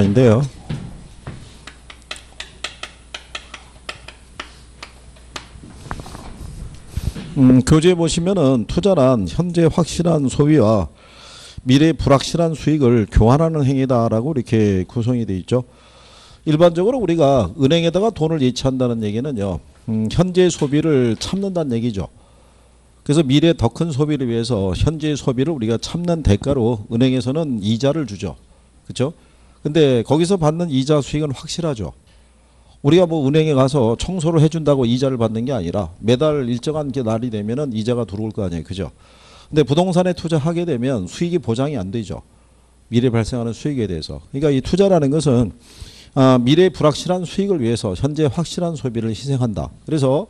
인데요. 음, 교재 보시면은 투자란 현재 확실한 소비와 미래 불확실한 수익을 교환하는 행위다라고 이렇게 구성이 돼 있죠. 일반적으로 우리가 은행에다가 돈을 예치한다는 얘기는요. 음, 현재 소비를 참는다는 얘기죠. 그래서 미래 더 큰 소비를 위해서 현재 소비를 우리가 참는 대가로 은행에서는 이자를 주죠. 그렇죠? 근데 거기서 받는 이자 수익은 확실하죠. 우리가 뭐 은행에 가서 청소를 해준다고 이자를 받는 게 아니라 매달 일정한 게 날이 되면은 이자가 들어올 거 아니에요, 그죠? 근데 부동산에 투자하게 되면 수익이 보장이 안 되죠. 미래 발생하는 수익에 대해서. 그러니까 이 투자라는 것은 아, 미래 불확실한 수익을 위해서 현재 확실한 소비를 희생한다. 그래서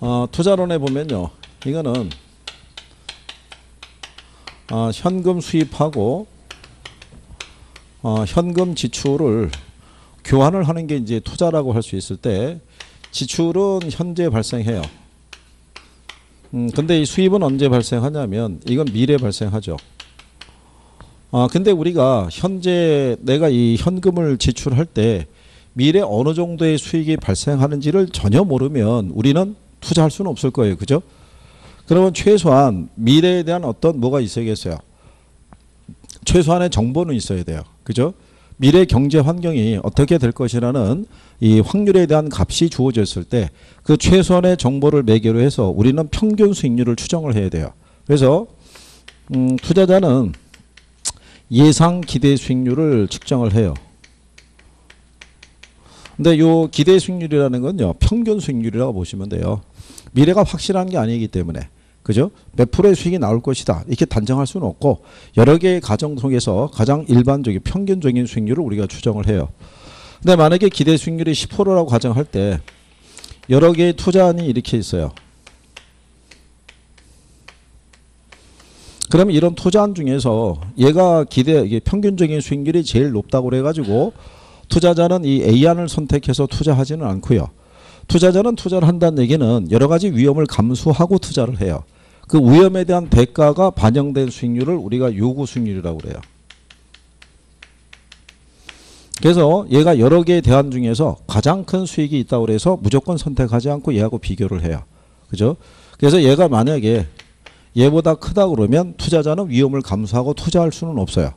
어, 투자론에 보면요, 이거는 어, 현금 수입하고 어, 현금 지출을 교환을 하는 게 이제 투자라고 할 수 있을 때 지출은 현재 발생해요. 음, 근데 이 수입은 언제 발생하냐면 이건 미래 발생하죠. 아, 근데 우리가 현재 내가 이 현금을 지출할 때 미래 어느 정도의 수익이 발생하는지를 전혀 모르면 우리는 투자할 수는 없을 거예요. 그죠? 그러면 최소한 미래에 대한 어떤 뭐가 있어야겠어요. 최소한의 정보는 있어야 돼요. 그죠? 미래 경제 환경이 어떻게 될 것이라는 이 확률에 대한 값이 주어졌을 때 그 최소한의 정보를 매개로 해서 우리는 평균 수익률을 추정을 해야 돼요. 그래서 음, 투자자는 예상 기대 수익률을 측정을 해요. 근데 요 기대 수익률이라는 건요 평균 수익률이라고 보시면 돼요. 미래가 확실한 게 아니기 때문에 그죠? 몇 프로의 수익이 나올 것이다 이렇게 단정할 수는 없고 여러 개의 가정 속에서 가장 일반적인 평균적인 수익률을 우리가 추정을 해요. 근데 만약에 기대 수익률이 10%라고 가정할 때 여러 개의 투자안이 이렇게 있어요. 그러면 이런 투자안 중에서 얘가 기대 평균적인 수익률이 제일 높다고 그래 가지고 투자자는 이 A안을 선택해서 투자하지는 않고요. 투자자는 투자를 한다는 얘기는 여러 가지 위험을 감수하고 투자를 해요. 그 위험에 대한 대가가 반영된 수익률을 우리가 요구 수익률이라고 그래요. 그래서 얘가 여러 개의 대안 중에서 가장 큰 수익이 있다고 그래서 무조건 선택하지 않고 얘하고 비교를 해요. 그죠? 그래서 얘가 만약에 얘보다 크다 그러면 투자자는 위험을 감수하고 투자할 수는 없어요.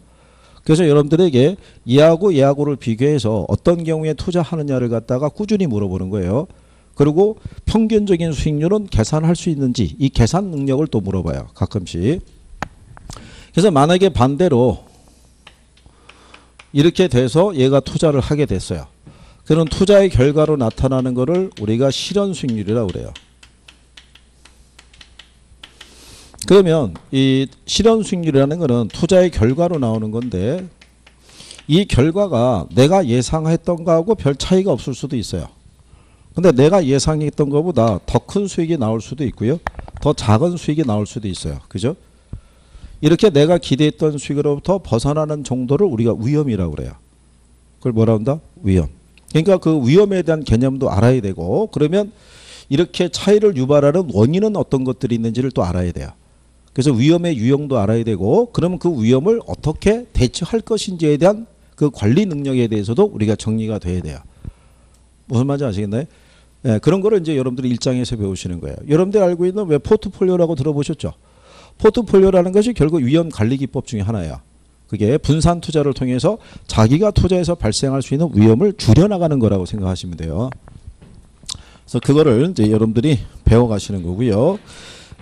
그래서 여러분들에게 얘하고 얘하고를 비교해서 어떤 경우에 투자하느냐를 갖다가 꾸준히 물어보는 거예요. 그리고 평균적인 수익률은 계산할 수 있는지 이 계산 능력을 또 물어봐요. 가끔씩. 그래서 만약에 반대로 이렇게 돼서 얘가 투자를 하게 됐어요. 그런 투자의 결과로 나타나는 것을 우리가 실현 수익률이라고 그래요. 그러면 이 실현 수익률이라는 것은 투자의 결과로 나오는 건데 이 결과가 내가 예상했던 거하고 별 차이가 없을 수도 있어요. 근데 내가 예상했던 것보다 더 큰 수익이 나올 수도 있고요. 더 작은 수익이 나올 수도 있어요. 그죠? 이렇게 내가 기대했던 수익으로부터 벗어나는 정도를 우리가 위험이라고 그래요. 그걸 뭐라 한다? 위험. 그러니까 그 위험에 대한 개념도 알아야 되고 그러면 이렇게 차이를 유발하는 원인은 어떤 것들이 있는지를 또 알아야 돼요. 그래서 위험의 유형도 알아야 되고 그러면 그 위험을 어떻게 대처할 것인지에 대한 그 관리 능력에 대해서도 우리가 정리가 돼야 돼요. 무슨 말인지 아시겠나요? 예, 그런 거를 이제 여러분들이 일장에서 배우시는 거예요. 여러분들이 알고 있는 왜 포트폴리오라고 들어보셨죠? 포트폴리오라는 것이 결국 위험 관리 기법 중에 하나예요. 그게 분산 투자를 통해서 자기가 투자해서 발생할 수 있는 위험을 줄여나가는 거라고 생각하시면 돼요. 그래서 그거를 이제 여러분들이 배워가시는 거고요.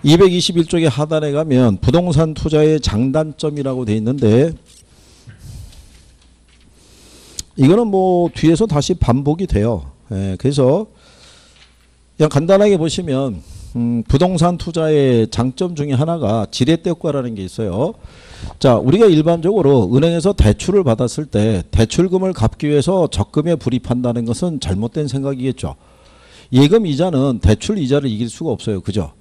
221쪽의 하단에 가면 부동산 투자의 장단점이라고 돼 있는데 이거는 뭐 뒤에서 다시 반복이 돼요. 예, 그래서 그냥 간단하게 보시면 음, 부동산 투자의 장점 중에 하나가 지렛대 효과라는 게 있어요. 자, 우리가 일반적으로 은행에서 대출을 받았을 때 대출금을 갚기 위해서 적금에 불입한다는 것은 잘못된 생각이겠죠. 예금 이자는 대출 이자를 이길 수가 없어요. 그죠?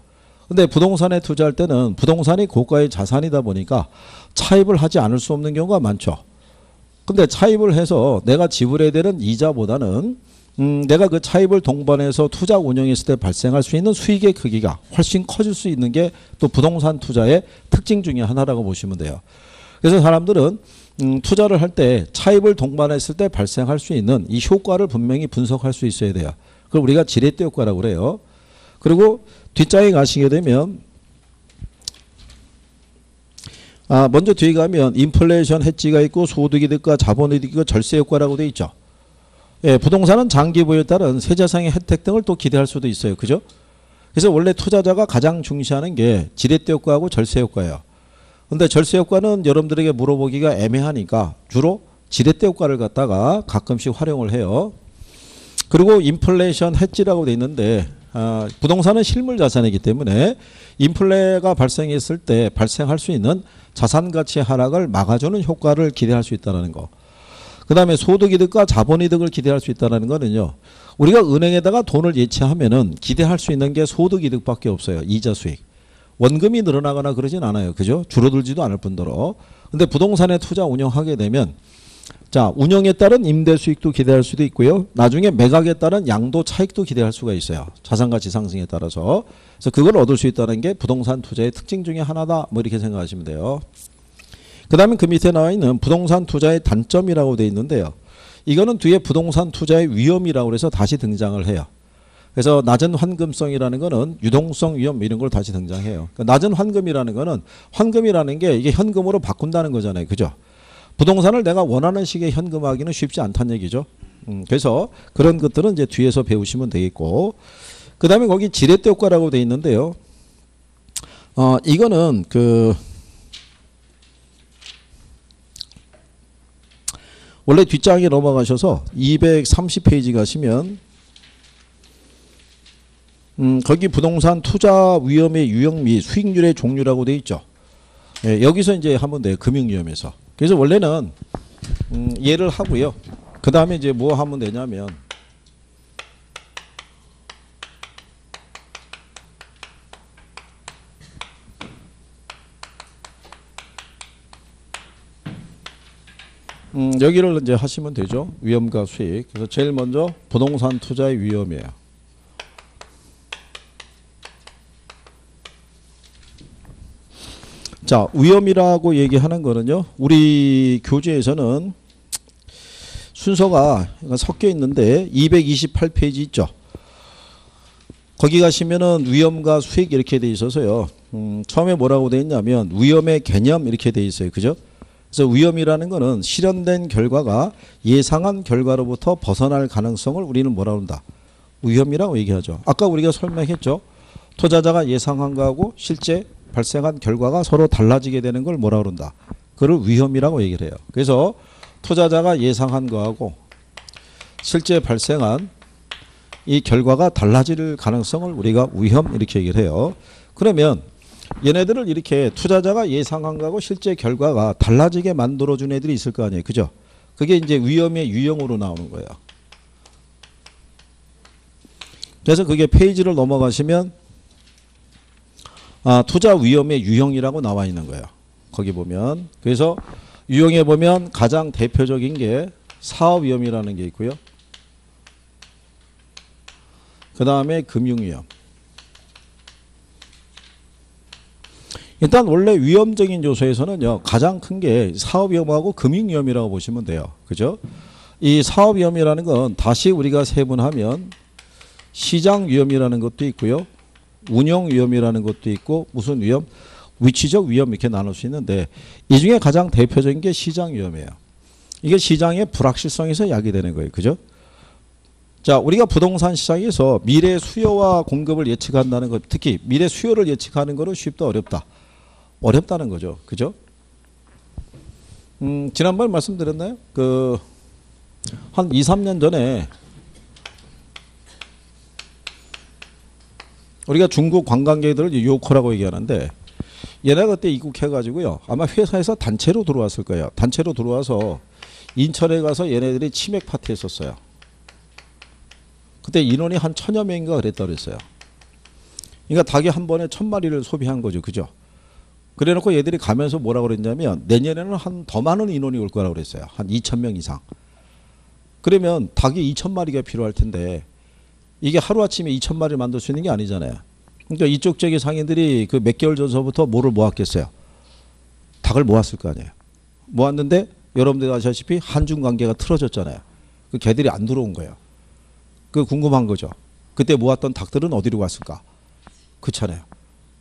근데 부동산에 투자할 때는 부동산이 고가의 자산이다 보니까 차입을 하지 않을 수 없는 경우가 많죠. 근데 차입을 해서 내가 지불해야 되는 이자보다는 음, 내가 그 차입을 동반해서 투자 운영했을 때 발생할 수 있는 수익의 크기가 훨씬 커질 수 있는 게 또 부동산 투자의 특징 중에 하나라고 보시면 돼요. 그래서 사람들은 음, 투자를 할 때 차입을 동반했을 때 발생할 수 있는 이 효과를 분명히 분석할 수 있어야 돼요. 그걸 우리가 지렛대 효과라고 그래요. 그리고 뒷장에 가시게 되면 아, 먼저 뒤에 가면 인플레이션 해지가 있고 소득이득과 자본이득과 절세 효과라고 돼 있죠. 예, 부동산은 장기 보유에 따른 세자상의 혜택 등을 또 기대할 수도 있어요. 그죠? 그래서 원래 투자자가 가장 중시하는 게 지렛대 효과하고 절세 효과예요. 근데 절세 효과는 여러분들에게 물어보기가 애매하니까 주로 지렛대 효과를 갖다가 가끔씩 활용을 해요. 그리고 인플레이션 해지라고 돼 있는데 아, 부동산은 실물 자산이기 때문에 인플레가 발생했을 때 발생할 수 있는 자산 가치 하락을 막아주는 효과를 기대할 수 있다는 거. 그 다음에 소득이득과 자본이득을 기대할 수 있다는 거는요. 우리가 은행에다가 돈을 예치하면은 기대할 수 있는 게 소득이득밖에 없어요. 이자 수익. 원금이 늘어나거나 그러진 않아요. 그죠? 줄어들지도 않을 뿐더러. 근데 부동산에 투자 운영하게 되면 자, 운영에 따른 임대 수익도 기대할 수도 있고요. 나중에 매각에 따른 양도 차익도 기대할 수가 있어요. 자산 가치 상승에 따라서. 그래서 그걸 얻을 수 있다는 게 부동산 투자의 특징 중에 하나다. 뭐 이렇게 생각하시면 돼요. 그 다음에 그 밑에 나와 있는 부동산 투자의 단점이라고 돼 있는데요. 이거는 뒤에 부동산 투자의 위험이라고 해서 다시 등장을 해요. 그래서 낮은 환금성이라는 거는 유동성 위험 이런 걸 다시 등장해요. 그러니까 낮은 환금이라는 거는 환금이라는 게 이게 현금으로 바꾼다는 거잖아요. 그죠? 부동산을 내가 원하는 식의 현금화하기는 쉽지 않다는 얘기죠. 음, 그래서 그런 것들은 이제 뒤에서 배우시면 되겠고, 그 다음에 거기 지렛대 효과라고 돼 있는데요. 어, 이거는 그, 원래 뒷장에 넘어가셔서 230페이지 가시면, 음, 거기 부동산 투자 위험의 유형 및 수익률의 종류라고 돼 있죠. 예, 여기서 이제 하면 돼요. 금융 위험에서. 그래서 원래는 음, 예를 하고요. 그 다음에 이제 뭐 하면 되냐면 음, 여기를 이제 하시면 되죠. 위험과 수익. 그래서 제일 먼저 부동산 투자의 위험이에요. 자, 위험이라고 얘기하는 거는요. 우리 교재에서는 순서가 섞여 있는데 228페이지 있죠. 거기 가시면은 위험과 수익 이렇게 돼 있어서요. 음, 처음에 뭐라고 돼 있냐면 위험의 개념 이렇게 돼 있어요. 그죠? 그래서 위험이라는 거는 실현된 결과가 예상한 결과로부터 벗어날 가능성을 우리는 뭐라 그런다? 위험이라고 얘기하죠. 아까 우리가 설명했죠. 투자자가 예상한 거하고 실제 발생한 결과가 서로 달라지게 되는 걸 뭐라 그런다? 그를 위험이라고 얘기를 해요. 그래서 투자자가 예상한 거하고 실제 발생한 이 결과가 달라질 가능성을 우리가 위험 이렇게 얘기를 해요. 그러면 얘네들을 이렇게 투자자가 예상한 거하고 실제 결과가 달라지게 만들어 준 애들이 있을 거 아니에요. 그죠? 그게 이제 위험의 유형으로 나오는 거예요. 그래서 그게 페이지를 넘어가시면 아, 투자 위험의 유형이라고 나와 있는 거예요. 거기 보면 그래서 유형에 보면 가장 대표적인 게 사업 위험이라는 게 있고요. 그 다음에 금융 위험. 일단 원래 위험적인 요소에서는요 가장 큰 게 사업 위험하고 금융 위험이라고 보시면 돼요. 그죠? 이 사업 위험이라는 건 다시 우리가 세분하면 시장 위험이라는 것도 있고요. 운영 위험이라는 것도 있고 무슨 위험? 위치적 위험 이렇게 나눌 수 있는데 이 중에 가장 대표적인 게 시장 위험이에요. 이게 시장의 불확실성에서 야기되는 거예요. 그죠? 자, 우리가 부동산 시장에서 미래 수요와 공급을 예측한다는 것, 특히 미래 수요를 예측하는 거는 쉽다 어렵다. 어렵다는 거죠. 그죠? 음, 지난번 말씀드렸나요? 그, 한 2, 3년 전에 우리가 중국 관광객들을 유혹하라고 얘기하는데 얘네가 그때 입국해가지고요. 아마 회사에서 단체로 들어왔을 거예요. 단체로 들어와서 인천에 가서 얘네들이 치맥 파티 했었어요. 그때 인원이 한 천여 명인가 그랬다 그랬어요. 그러니까 닭이 한 번에 천 마리를 소비한 거죠. 그죠? 그래 놓고 얘들이 가면서 뭐라 그랬냐면 내년에는 한 더 많은 인원이 올 거라고 그랬어요. 한 2천 명 이상. 그러면 닭이 2천 마리가 필요할 텐데 이게 하루아침에 2천 마리를 만들 수 있는 게 아니잖아요. 그러니까 이쪽 지역의 상인들이 그 몇 개월 전서부터 뭐를 모았겠어요. 닭을 모았을 거 아니에요. 모았는데 여러분들 아시다시피 한중 관계가 틀어졌잖아요. 그 개들이 안 들어온 거예요. 그 궁금한 거죠. 그때 모았던 닭들은 어디로 갔을까? 그렇잖아요.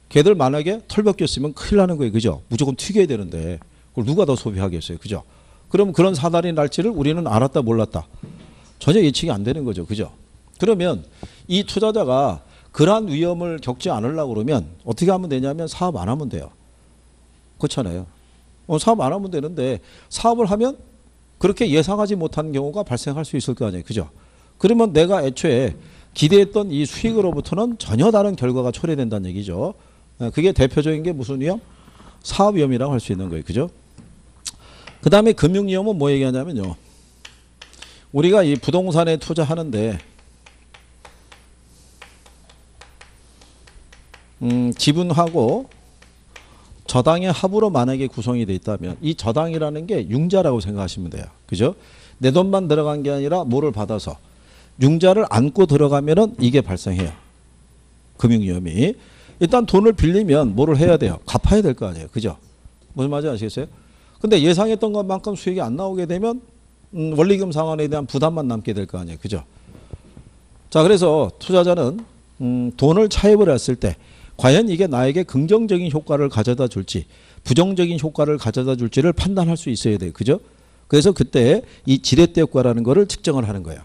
개들 만약에 털 벗겼으면 큰일 나는 거예요. 그죠? 무조건 튀겨야 되는데 그걸 누가 더 소비하겠어요. 그죠? 그럼 그런 사달이 날지를 우리는 알았다 몰랐다. 전혀 예측이 안 되는 거죠. 그죠? 그러면 이 투자자가 그러한 위험을 겪지 않으려고 그러면 어떻게 하면 되냐면 사업 안 하면 돼요. 그렇잖아요. 어, 사업 안 하면 되는데 사업을 하면 그렇게 예상하지 못한 경우가 발생할 수 있을 거 아니에요. 그죠? 그러면 내가 애초에 기대했던 이 수익으로부터는 전혀 다른 결과가 초래된다는 얘기죠. 어, 그게 대표적인 게 무슨 위험? 사업 위험이라고 할 수 있는 거예요. 그죠? 그 다음에 금융 위험은 뭐 얘기하냐면요. 우리가 이 부동산에 투자하는데 음, 지분하고 저당의 합으로 만약에 구성이 돼 있다면 이 저당이라는 게 융자라고 생각하시면 돼요. 그죠? 내 돈만 들어간 게 아니라 뭐를 받아서 융자를 안고 들어가면은 이게 발생해요. 금융 위험이. 일단 돈을 빌리면 뭐를 해야 돼요? 갚아야 될 거 아니에요. 그죠? 무슨 말인지 아시겠어요? 근데 예상했던 것만큼 수익이 안 나오게 되면 음, 원리금 상환에 대한 부담만 남게 될 거 아니에요. 그죠? 자, 그래서 투자자는 음, 돈을 차입을 했을 때 과연 이게 나에게 긍정적인 효과를 가져다 줄지 부정적인 효과를 가져다 줄지를 판단할 수 있어야 돼요. 그죠? 그래서 그때 이 지렛대 효과라는 거를 측정을 하는 거예요.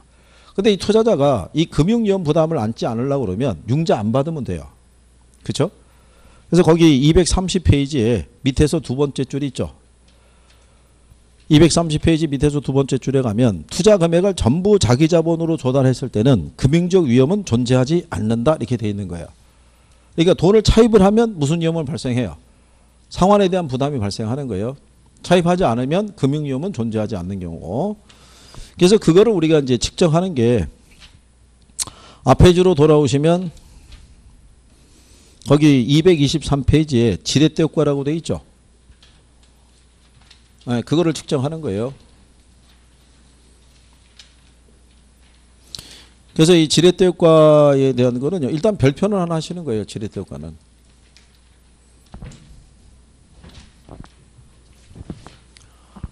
근데 이 투자자가 이 금융위험 부담을 안지 않으려고 그러면 융자 안 받으면 돼요. 그렇죠? 그래서 거기 230페이지에 밑에서 두 번째 줄 있죠. 230페이지 밑에서 두 번째 줄에 가면 투자 금액을 전부 자기 자본으로 조달했을 때는 금융적 위험은 존재하지 않는다 이렇게 돼 있는 거예요. 그러니까 돈을 차입을 하면 무슨 위험을 발생해요? 상환에 대한 부담이 발생하는 거예요. 차입하지 않으면 금융 위험은 존재하지 않는 경우. 그래서 그거를 우리가 이제 측정하는 게 앞에 주로 돌아오시면 거기 223페이지에 지렛대 효과라고 돼 있죠. 네, 그거를 측정하는 거예요. 그래서 이 지렛대 효과에 대한 거는요. 일단 별표는 하나 하시는 거예요. 지렛대 효과는.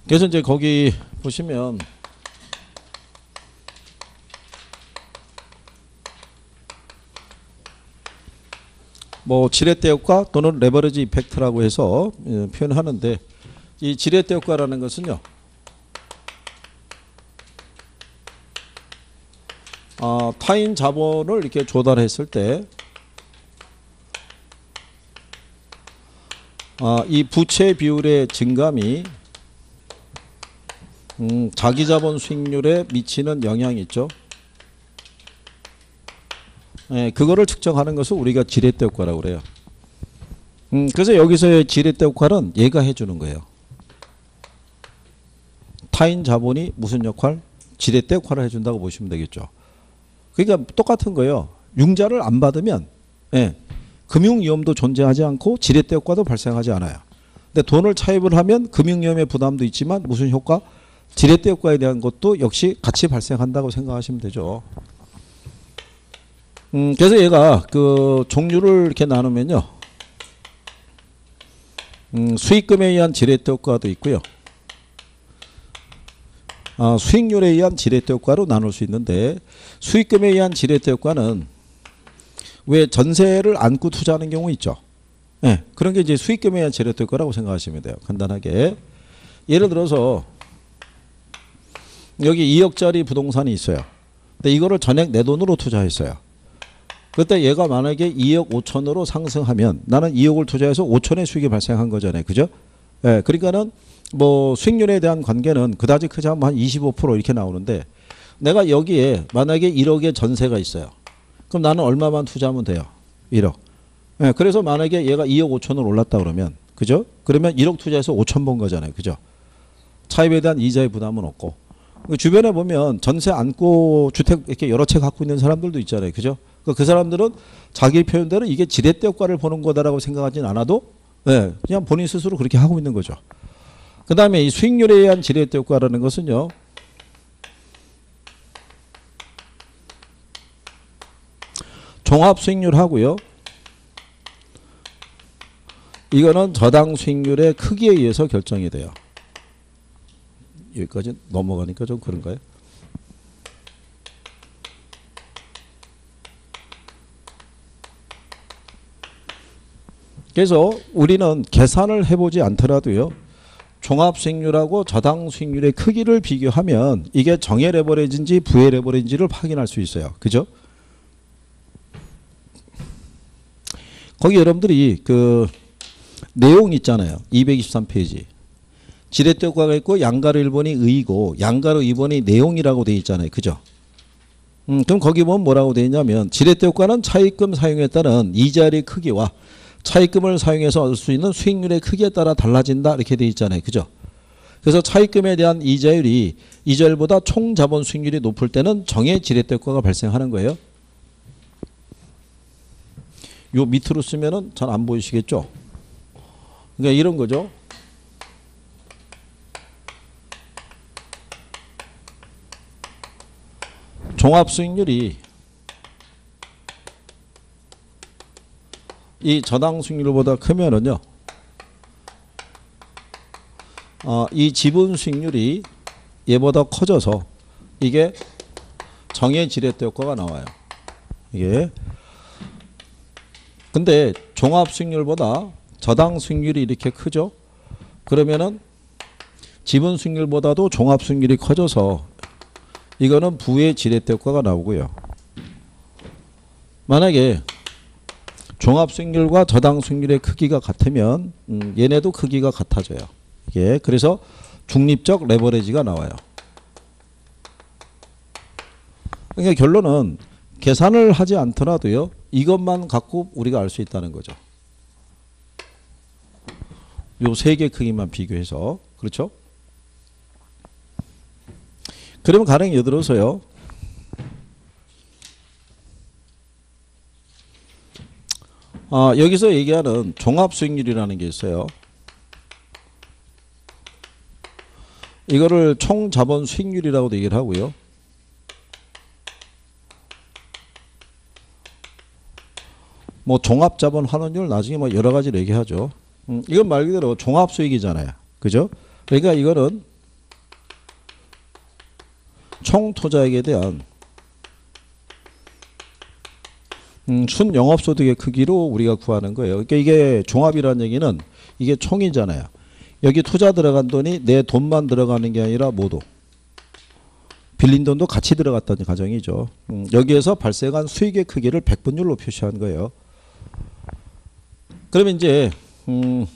그래서 이제 거기 보시면 뭐 지렛대 효과 또는 레버리지 이펙트라고 해서 예, 표현하는데 이 지렛대 효과라는 것은요. 어, 타인 자본을 이렇게 조달했을 때, 어, 이 부채 비율의 증감이 음, 자기 자본 수익률에 미치는 영향이 있죠. 예, 그거를 측정하는 것을 우리가 지렛대 효과라고 그래요. 음, 그래서 여기서의 지렛대 효과는 얘가 해주는 거예요. 타인 자본이 무슨 역할? 지렛대 역할을 해준다고 보시면 되겠죠. 그러니까 똑같은 거예요. 융자를 안 받으면 예, 금융 위험도 존재하지 않고 지렛대 효과도 발생하지 않아요. 근데 돈을 차입을 하면 금융 위험의 부담도 있지만 무슨 효과? 지렛대 효과에 대한 것도 역시 같이 발생한다고 생각하시면 되죠. 음, 그래서 얘가 그 종류를 이렇게 나누면요. 음, 수익금에 의한 지렛대 효과도 있고요. 어, 수익률에 의한 지렛대 효과로 나눌 수 있는데 수익금에 의한 지렛대 효과는 왜 전세를 안고 투자하는 경우 있죠. 네, 그런 게 이제 수익금에 의한 지렛대 효과라고 생각하시면 돼요. 간단하게. 예를 들어서 여기 2억짜리 부동산이 있어요. 근데 이거를 전액 내 돈으로 투자했어요. 그때 얘가 만약에 2억 5천으로 상승하면 나는 2억을 투자해서 5천의 수익이 발생한 거잖아요. 그죠? 예, 네, 그러니까는 뭐 수익률에 대한 관계는 그다지 크지 않으면 한 25% 이렇게 나오는데 내가 여기에 만약에 1억의 전세가 있어요. 그럼 나는 얼마만 투자하면 돼요? 1억. 네, 예, 그래서 만약에 얘가 2억 5천을 올랐다 그러면 그죠? 그러면 1억 투자해서 5천 번 거잖아요. 그죠? 차입에 대한 이자의 부담은 없고 그 주변에 보면 전세 안고 주택 이렇게 여러 채 갖고 있는 사람들도 있잖아요. 그죠? 그, 그 사람들은 자기 표현대로 이게 지렛대 효과를 보는 거다라고 생각하진 않아도 네, 그냥 본인 스스로 그렇게 하고 있는 거죠. 그 다음에 이 수익률에 의한 지렛대 효과라는 것은요. 종합 수익률 하고요. 이거는 저당 수익률의 크기에 의해서 결정이 돼요. 여기까지 넘어가니까 좀 그런가요? 그래서 우리는 계산을 해보지 않더라도요. 종합 수익률하고 저당 수익률의 크기를 비교하면 이게 정해 레버리지인지 부의 레버리지를 확인할 수 있어요. 그죠? 거기 여러분들이 그 내용 있잖아요. 223페이지. 지렛대 효과가 있고 양가로 1번이 의이고 양가로 2번이 내용이라고 돼 있잖아요. 그죠? 음, 그럼 거기 보면 뭐라고 돼 있냐면 지렛대 효과는 차입금 사용에 따른 이자의 크기와 차입금을 사용해서 얻을 수 있는 수익률의 크기에 따라 달라진다 이렇게 돼 있잖아요. 그죠? 그래서 차입금에 대한 이자율이 이자율보다 총 자본 수익률이 높을 때는 정의 지렛대 효과가 발생하는 거예요. 요 밑으로 쓰면은 잘 안 보이시겠죠? 그러니까 이런 거죠. 종합 수익률이 이 저당 수익률보다 크면은요. 어, 이 지분 수익률이 얘보다 커져서 이게 정의 지렛대 효과가 나와요. 이게 근데 종합 수익률보다 저당 수익률이 이렇게 크죠? 그러면은 지분 수익률보다도 종합 수익률이 커져서 이거는 부의 지렛대 효과가 나오고요. 만약에 종합 수익률과 저당 수익률의 크기가 같으면 음, 얘네도 크기가 같아져요. 이게 그래서 중립적 레버리지가 나와요. 그러니까 결론은 계산을 하지 않더라도요. 이것만 갖고 우리가 알 수 있다는 거죠. 요 세 개 크기만 비교해서 그렇죠? 그러면 가령 예를 들어서요. 아, 여기서 얘기하는 종합 수익률이라는 게 있어요. 이거를 총 자본 수익률이라고도 얘기를 하고요. 뭐 종합 자본 환원율 나중에 뭐 여러 가지로 얘기하죠. 음, 이건 말 그대로 종합 수익이잖아요. 그죠? 그러니까 이거는 총 투자액에 대한 음, 순 영업소득의 크기로 우리가 구하는 거예요. 그러니까 이게 종합이라는 얘기는 이게 총이잖아요. 여기 투자 들어간 돈이 내 돈만 들어가는 게 아니라 모두 빌린 돈도 같이 들어갔다는 가정이죠. 음, 여기에서 발생한 수익의 크기를 백분율로 표시한 거예요. 그러면 이제 음,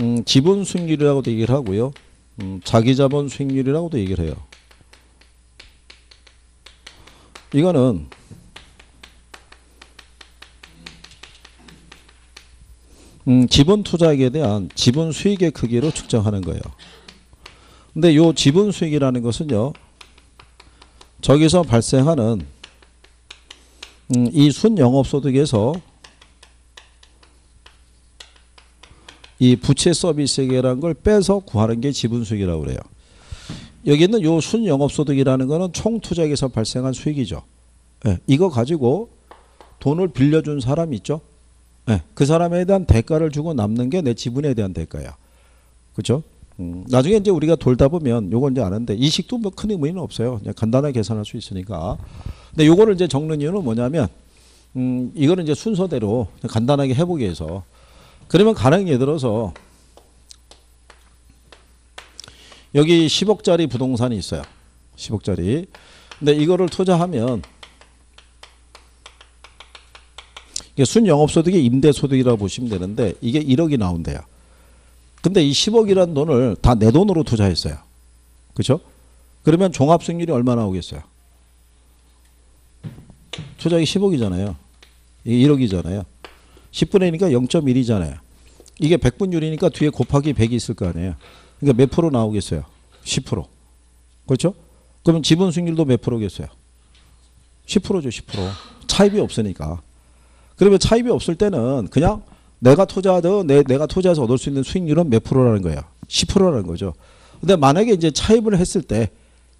음, 지분 수익률이라고도 얘기를 하고요. 음, 자기 자본 수익률이라고도 얘기를 해요. 이거는 음, 지분 투자액에 대한 지분 수익의 크기로 측정하는 거예요. 근데 요 지분 수익이라는 것은요. 저기서 발생하는 음, 이 순영업소득에서 이 부채 서비스액이라는 걸 빼서 구하는 게 지분 수익이라고 그래요. 여기 있는 요 순영업소득이라는 거는 총 투자액에서 발생한 수익이죠. 예, 이거 가지고 돈을 빌려준 사람 있죠. 예, 그 사람에 대한 대가를 주고 남는 게 내 지분에 대한 대가야. 그렇죠? 음, 나중에 이제 우리가 돌다 보면 요건 이제 아는데 이식도 뭐 큰 의미는 없어요. 그냥 간단하게 계산할 수 있으니까. 근데 요거를 이제 적는 이유는 뭐냐면 음, 이거는 이제 순서대로 간단하게 해보기 위해서 그러면 가령 예를 들어서 여기 10억짜리 부동산이 있어요. 10억짜리. 근데 이거를 투자하면 이게 순영업소득이 임대소득이라고 보시면 되는데 이게 1억이 나온대요. 근데 이 10억이라는 돈을 다 내 돈으로 투자했어요. 그렇죠? 그러면 종합수익률이 얼마 나오겠어요? 투자액이 10억이잖아요. 이게 1억이잖아요. 10분의 1이니까 0.1이잖아요. 이게 100분율이니까 뒤에 곱하기 100이 있을 거 아니에요. 그러니까 몇 프로 나오겠어요? 10%. 그렇죠? 그러면 지분 수익률도 몇 프로겠어요? 10%죠, 10%. 차입이 없으니까. 그러면 차입이 없을 때는 그냥 내가 투자하든 내, 내가 투자해서 얻을 수 있는 수익률은 몇 프로라는 거야? 10%라는 거죠. 근데 만약에 이제 차입을 했을 때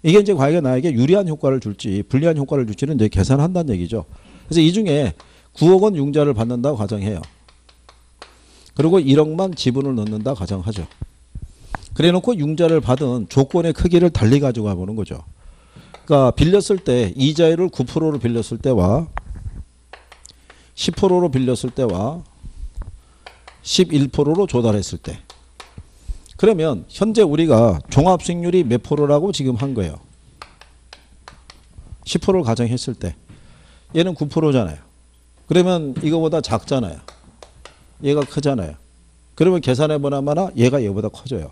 이게 이제 과연 나에게 유리한 효과를 줄지 불리한 효과를 줄지는 이제 계산한다는 얘기죠. 그래서 이 중에 9억 원 융자를 받는다고 가정해요. 그리고 1억만 지분을 넣는다 가정하죠. 그래 놓고 융자를 받은 조건의 크기를 달리 가져가 보는 거죠. 그러니까 빌렸을 때 이자율을 9%로 빌렸을 때와 10%로 빌렸을 때와 11%로 조달했을 때 그러면 현재 우리가 종합 수익률이 몇 프로라고 지금 한 거예요. 10%를 가정했을 때 얘는 9%잖아요. 그러면 이거보다 작잖아요. 얘가 크잖아요. 그러면 계산해 보나마나 얘가 얘보다 커져요.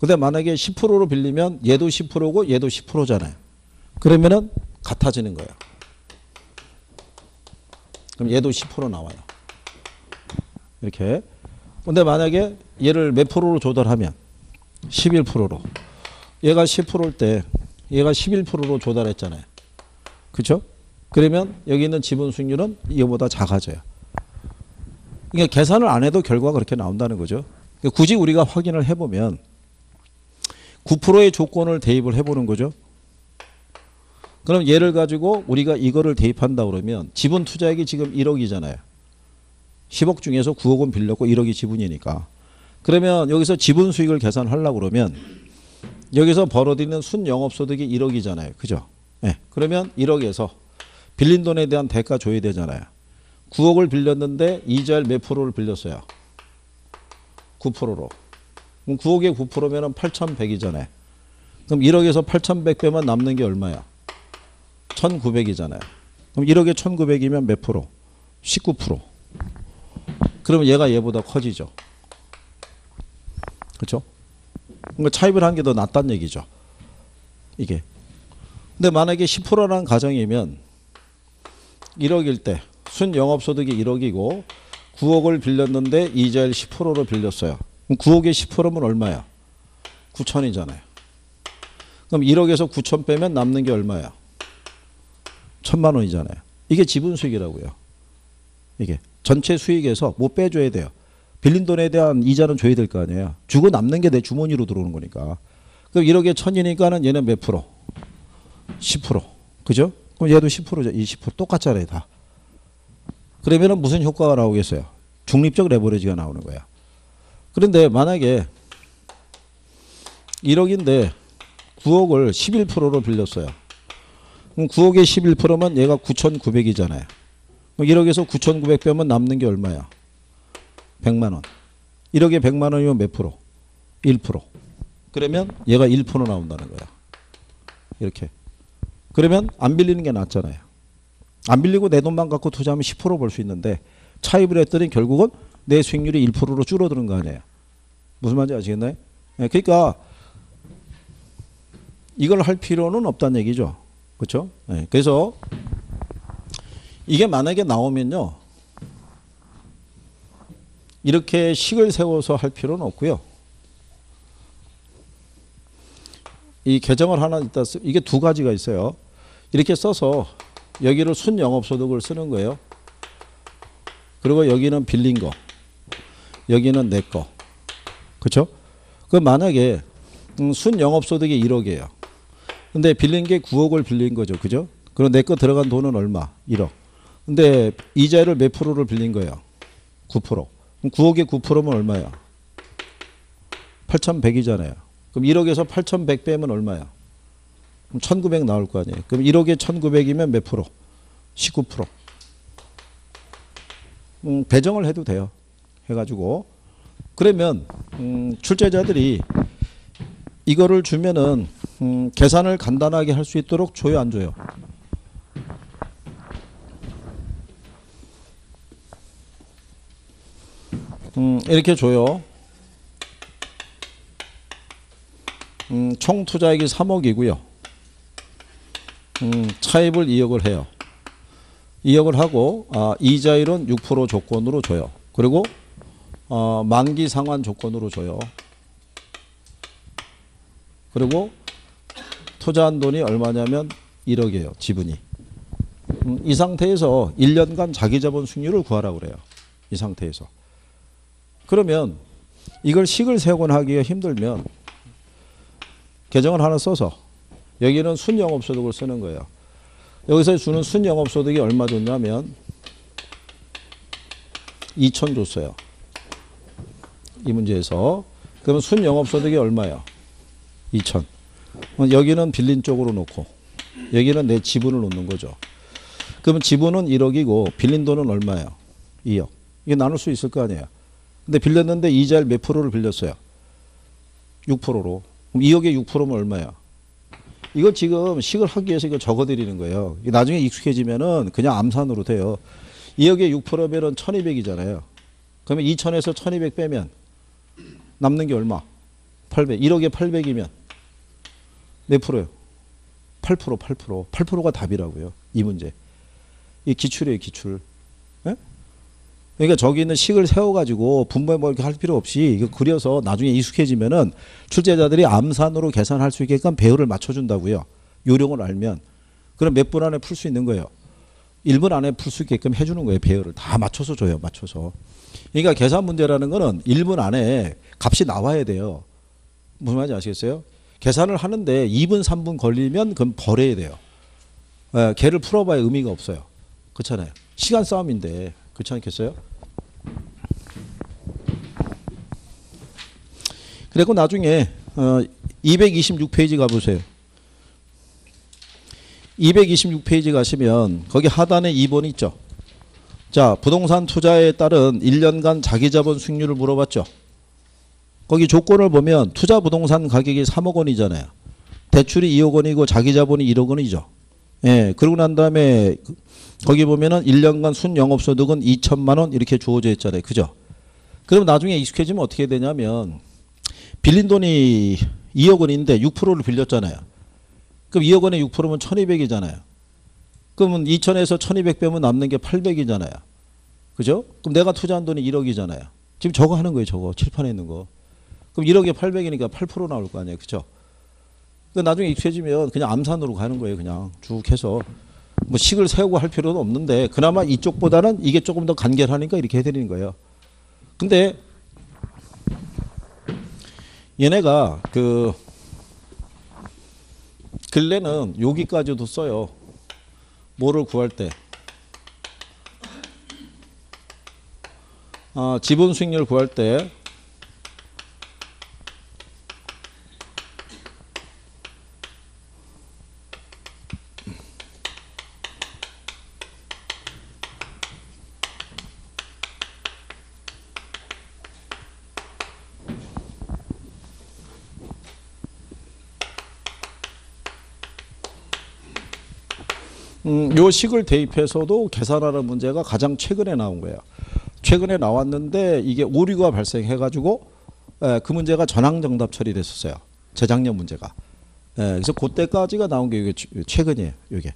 근데 만약에 10%로 빌리면 얘도 10%고 얘도 10%잖아요. 그러면은 같아지는 거예요. 그럼 얘도 10% 나와요. 이렇게. 근데 만약에 얘를 몇 프로로 조달하면 11%로 얘가 10%일 때 얘가 11%로 조달했잖아요. 그렇죠? 그러면 여기 있는 지분 수익률은 이거보다 작아져요. 그러니까 계산을 안 해도 결과가 그렇게 나온다는 거죠. 그러니까 굳이 우리가 확인을 해보면 9%의 조건을 대입을 해보는 거죠. 그럼 얘를 가지고 우리가 이거를 대입한다 그러면 지분 투자액이 지금 1억이잖아요. 10억 중에서 9억은 빌렸고 1억이 지분이니까. 그러면 여기서 지분 수익을 계산하려고 그러면 여기서 벌어들이는 순 영업소득이 1억이잖아요. 그죠? 네. 그러면 1억에서 빌린 돈에 대한 대가 줘야 되잖아요. 9억을 빌렸는데 이자율 몇 프로를 빌렸어요? 9%로. 그럼 9억에 9%면 8,100이잖아요. 그럼 1억에서 8,100 빼면 남는 게 얼마야? 1,900이잖아요. 그럼 1억에 1,900이면 몇 프로? 19%. 그러면 얘가 얘보다 커지죠. 그렇죠? 그러니까 차입을 한 게 더 낫다는 얘기죠. 이게. 근데 만약에 10%라는 가정이면 1억일 때 순 영업소득이 1억이고 9억을 빌렸는데 이자율 10%로 빌렸어요. 그럼 9억에 10%면 얼마야? 9천이잖아요. 그럼 1억에서 9천 빼면 남는 게 얼마야? 천만 원이잖아요. 이게 지분 수익이라고요. 이게 전체 수익에서 뭐 빼줘야 돼요. 빌린 돈에 대한 이자는 줘야 될 거 아니에요. 주고 남는 게 내 주머니로 들어오는 거니까. 그럼 1억에 천이니까는 얘는 몇 프로? 10%. 그죠? 그럼 얘도 10%죠. 20% 똑같잖아요, 다. 그러면은 무슨 효과가 나오겠어요? 중립적 레버리지가 나오는 거야. 그런데 만약에 1억인데 9억을 11%로 빌렸어요. 그럼 9억에 11%면 얘가 9,900이잖아요. 1억에서 9,900 빼면 남는 게 얼마야? 100만 원. 1억에 100만 원이면 몇 프로? 1%. 그러면 얘가 1% 나온다는 거야. 이렇게. 그러면 안 빌리는 게 낫잖아요. 안 빌리고 내 돈만 갖고 투자하면 10%벌 수 있는데 차입을 했더니 결국은 내 수익률이 1%로 줄어드는 거 아니에요. 무슨 말인지 아시겠나요? 네, 그러니까 이걸 할 필요는 없다는 얘기죠. 그렇죠? 네, 그래서 이게 만약에 나오면요. 이렇게 식을 세워서 할 필요는 없고요. 이 계정을 하나 있다 쓰 이게 두 가지가 있어요. 이렇게 써서 여기를 순 영업소득을 쓰는 거예요. 그리고 여기는 빌린 거, 여기는 내 거, 그렇죠? 그 만약에 음, 순 영업소득이 1억이에요. 근데 빌린 게 9억을 빌린 거죠, 그죠? 그럼 내 거 들어간 돈은 얼마? 1억. 근데 이자를 몇 프로를 빌린 거예요? 9%. 그럼 9억에 9%면 얼마야? 8,100이잖아요. 그럼 1억에서 8,100 빼면 얼마야? 그럼 1,900 나올 거 아니에요. 그럼 1억에 1,900이면 몇 프로? 19%. 음, 배정을 해도 돼요. 해가지고 그러면 음, 출제자들이 이거를 주면은 음, 계산을 간단하게 할 수 있도록 줘요, 안 줘요? 음, 이렇게 줘요. 음, 총 투자액이 3억이고요. 음, 차입을 2억을 해요. 2억을 하고 아, 이자율은 6% 조건으로 줘요. 그리고 어, 만기 상환 조건으로 줘요. 그리고 투자한 돈이 얼마냐면 1억이에요. 지분이. 음, 이 상태에서 1년간 자기 자본 수익률을 구하라고 그래요. 이 상태에서. 그러면 이걸 식을 세곤 하기가 힘들면 계정을 하나 써서 여기는 순영업소득을 쓰는 거예요. 여기서 주는 순영업소득이 얼마 줬냐면 2천 줬어요. 이 문제에서. 그러면 순영업소득이 얼마야? 2천. 여기는 빌린 쪽으로 놓고 여기는 내 지분을 놓는 거죠. 그러면 지분은 1억이고 빌린 돈은 얼마예요? 2억. 이게 나눌 수 있을 거 아니에요. 근데 빌렸는데 이자를 몇 프로를 빌렸어요? 6%로. 그럼 2억에 6%면 얼마야? 이거 지금 식을 하기 위해서 이거 적어드리는 거예요. 나중에 익숙해지면은 그냥 암산으로 돼요. 2억에 6%면은 1200이잖아요. 그러면 2000에서 1200 빼면 남는 게 얼마? 800. 1억에 800이면 몇 프로요? 8% 8% 8%가 답이라고요. 이 문제. 이 기출이에요, 기출. 예? 그러니까 저기 있는 식을 세워가지고 분모에 뭐 이렇게 할 필요 없이 이거 그려서 나중에 익숙해지면은 출제자들이 암산으로 계산할 수 있게끔 배열을 맞춰준다고요. 요령을 알면. 그럼 몇 분 안에 풀 수 있는 거예요. 1분 안에 풀 수 있게끔 해주는 거예요. 배열을 다 맞춰서 줘요. 맞춰서. 그러니까 계산 문제라는 거는 1분 안에 값이 나와야 돼요. 무슨 말인지 아시겠어요? 계산을 하는데 2분, 3분 걸리면 그건 버려야 돼요. 예, 걔를 풀어봐야 의미가 없어요. 그렇잖아요. 시간 싸움인데 그렇지 않겠어요? 그리고 나중에 어, 226페이지 가보세요. 226페이지 가시면 거기 하단에 2번 있죠. 자, 부동산 투자에 따른 1년간 자기 자본 수익률을 물어봤죠. 거기 조건을 보면 투자 부동산 가격이 3억 원이잖아요. 대출이 2억 원이고 자기 자본이 1억 원이죠. 예, 그러고 난 다음에 거기 보면은 1년간 순 영업소득은 2천만 원 이렇게 주어져 있잖아요. 그죠? 그럼 나중에 익숙해지면 어떻게 되냐면 빌린 돈이 2억 원인데 6%를 빌렸잖아요. 그럼 2억 원에 6%면 1200이잖아요. 그러면 2000에서 1200 빼면 남는 게 800이잖아요. 그죠? 그럼 내가 투자한 돈이 1억이잖아요. 지금 저거 하는 거예요. 저거 칠판에 있는 거. 그럼 1억에 800이니까 8% 나올 거 아니에요. 그죠? 그 나중에 익숙해지면 그냥 암산으로 가는 거예요. 그냥 쭉 해서. 뭐 식을 세우고 할 필요는 없는데 그나마 이쪽보다는 이게 조금 더 간결하니까 이렇게 해드리는 거예요. 근데 얘네가 그 근래는 여기까지도 써요. 뭐를 구할 때? 아, 지분 수익률 구할 때 음, 요 식을 대입해서도 계산하는 문제가 가장 최근에 나온 거예요. 최근에 나왔는데 이게 오류가 발생해가지고 에, 그 문제가 전항정답 처리됐었어요. 재작년 문제가. 에, 그래서 그때까지가 나온 게 이게 최- 최근이에요. 이게.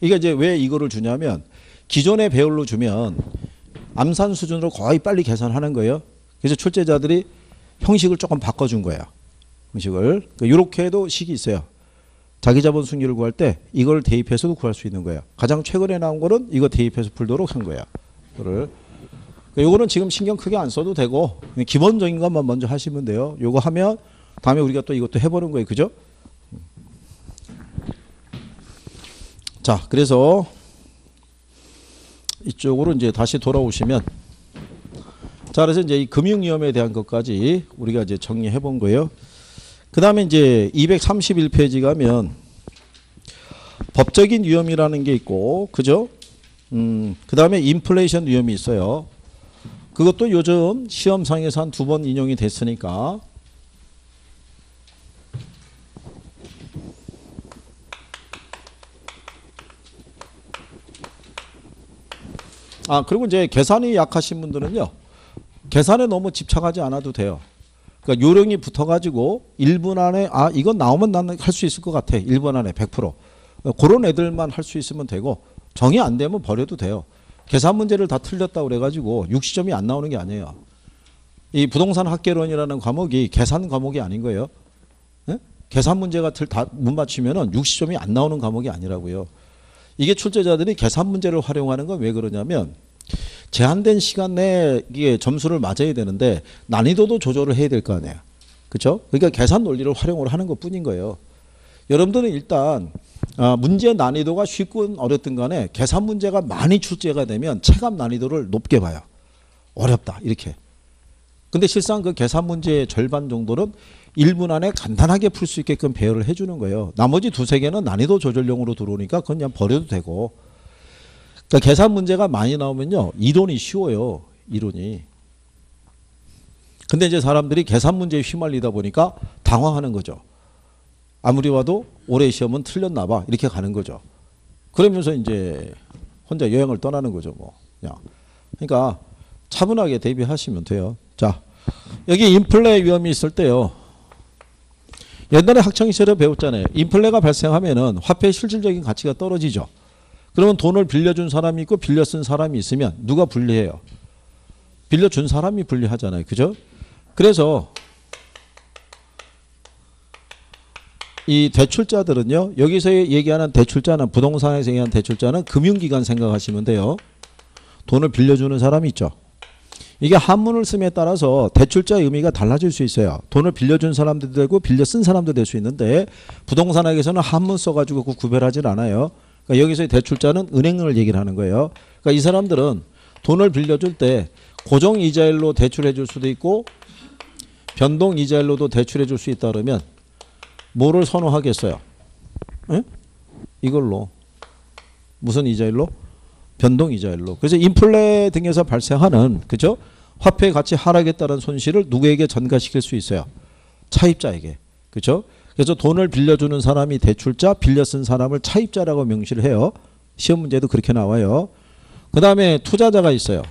이게 이제 왜 이거를 주냐면 기존의 배열로 주면 암산 수준으로 거의 빨리 계산하는 거예요. 그래서 출제자들이 형식을 조금 바꿔준 거예요. 형식을. 이렇게 해도 식이 있어요. 자기 자본 수익률을 구할 때 이걸 대입해서도 구할 수 있는 거예요. 가장 최근에 나온 거는 이거 대입해서 풀도록 한 거예요. 이거를. 요거는 지금 신경 크게 안 써도 되고 기본적인 것만 먼저 하시면 돼요. 요거 하면 다음에 우리가 또 이것도 해보는 거예요. 그죠? 자, 그래서 이쪽으로 이제 다시 돌아오시면 자, 그래서 이제 이 금융위험에 대한 것까지 우리가 이제 정리해 본 거예요. 그 다음에 이제 231페이지 가면 법적인 위험이라는 게 있고, 그죠? 음, 그 다음에 인플레이션 위험이 있어요. 그것도 요즘 시험상에서 한 두 번 인용이 됐으니까. 아, 그리고 이제 계산이 약하신 분들은요, 계산에 너무 집착하지 않아도 돼요. 그러니까 요령이 붙어가지고 1분 안에 아 이건 나오면 나는 할 수 있을 것 같아. 1분 안에 100%. 어, 그런 애들만 할 수 있으면 되고 정이 안 되면 버려도 돼요. 계산 문제를 다 틀렸다고 그래가지고 60점이 안 나오는 게 아니에요. 이 부동산 학계론이라는 과목이 계산 과목이 아닌 거예요. 예? 계산 문제가 다못 맞추면은 60점이 안 나오는 과목이 아니라고요. 이게 출제자들이 계산 문제를 활용하는 건 왜 그러냐면 제한된 시간 내에 점수를 맞아야 되는데 난이도도 조절을 해야 될 거 아니에요. 그렇죠? 그러니까 계산 논리를 활용을 하는 것뿐인 거예요. 여러분들은 일단 아, 문제 난이도가 쉽건 어렵든 간에 계산 문제가 많이 출제가 되면 체감 난이도를 높게 봐요. 어렵다 이렇게. 근데 실상 그 계산 문제의 절반 정도는 1분 안에 간단하게 풀 수 있게끔 배열을 해주는 거예요. 나머지 두세 개는 난이도 조절용으로 들어오니까 그냥 버려도 되고. 그러니까 계산 문제가 많이 나오면요. 이론이 쉬워요. 이론이. 근데 이제 사람들이 계산 문제에 휘말리다 보니까 당황하는 거죠. 아무리 와도 올해 시험은 틀렸나 봐. 이렇게 가는 거죠. 그러면서 이제 혼자 여행을 떠나는 거죠. 뭐. 그냥. 그러니까 차분하게 대비하시면 돼요. 자, 여기 인플레 위험이 있을 때요. 옛날에 학창 시절에 배웠잖아요. 인플레가 발생하면은 화폐의 실질적인 가치가 떨어지죠. 그러면 돈을 빌려준 사람이 있고 빌려 쓴 사람이 있으면 누가 불리해요? 빌려준 사람이 불리하잖아요. 그죠? 그래서 이 대출자들은요. 여기서 얘기하는 대출자는 부동산에서 얘기하는 대출자는 금융기관 생각하시면 돼요. 돈을 빌려주는 사람이 있죠. 이게 한문을 씀에 따라서 대출자의 의미가 달라질 수 있어요. 돈을 빌려준 사람도 되고 빌려 쓴 사람도 될 수 있는데 부동산학에서는 한문 써가지고 그 구별하진 않아요. 그러니까 여기서 대출자는 은행을 얘기를 하는 거예요. 그러니까 이 사람들은 돈을 빌려줄 때 고정 이자율로 대출해 줄 수도 있고 변동 이자율로도 대출해 줄 수 있다 그러면 뭐를 선호하겠어요? 에? 이걸로 무슨 이자율로? 변동 이자율로. 그래서 인플레 등에서 발생하는 그죠? 화폐 가치 하락에 따른 손실을 누구에게 전가시킬 수 있어요? 차입자에게. 그죠? 그래서 돈을 빌려주는 사람이 대출자, 빌려 쓴 사람을 차입자라고 명시를 해요. 시험 문제도 그렇게 나와요. 그 다음에 투자자가 있어요.